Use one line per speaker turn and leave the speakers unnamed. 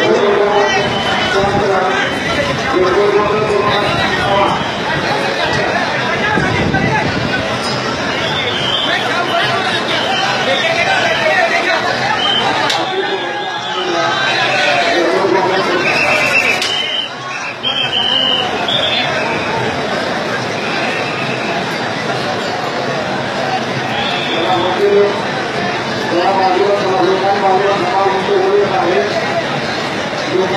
横綱